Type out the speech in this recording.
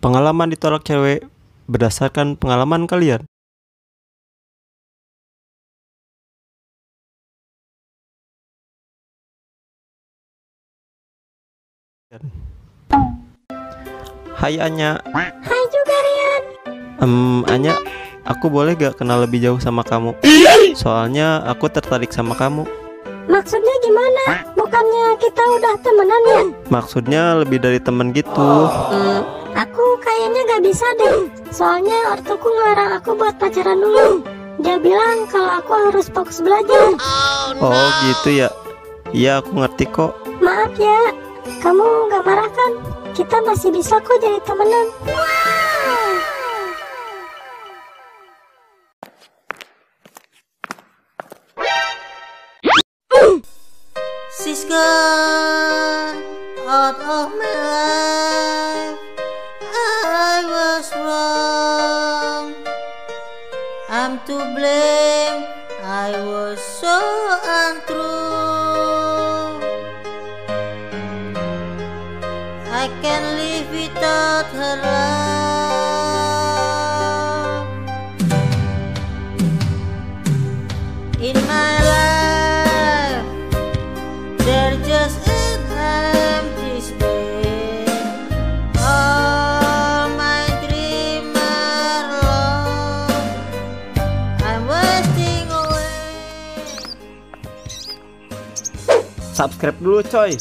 pengalaman ditolak cewek berdasarkan pengalaman kalian. Hai Anya, Hai juga Rian. Em, Anya, aku boleh gak kenal lebih jauh sama kamu? Soalnya aku tertarik sama kamu. Maksudnya gimana? Bukannya kita udah temenan ya? Maksudnya lebih dari temen gitu. Hmm, kayaknya gak bisa deh. Soalnya ortuku ngelarang aku buat pacaran dulu. Dia bilang kalau aku harus fokus belajar. Oh gitu ya. Iya aku ngerti kok. Maaf ya, kamu gak marah kan? Kita masih bisa kok jadi temenan. Gone out of my life. I'm to blame. I was so untrue. I can't live without her love. In my Subscribe dulu coy.